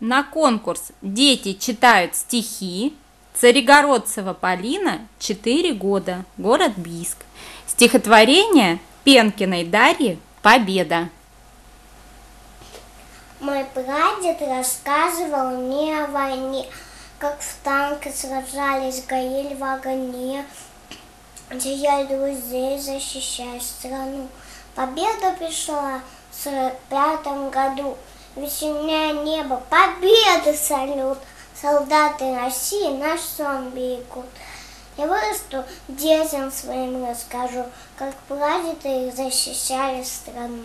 на конкурс «Дети читают стихи» Царегородцева Полина, 4 года, город Бийск. Стихотворение Пенкиной Дарьи «Победа». Мой прадед рассказывал мне о войне, как в танке сражались, горели в огне, теряли друзей, защищая страну. Победа пришла в сорок пятом году, весеннее небо, победы салют, солдаты России наш сон берегут. Я вырасту, детям своим расскажу, как прадеды их защищали страну.